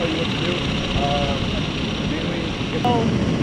what to do. Uh, mainly, Oh,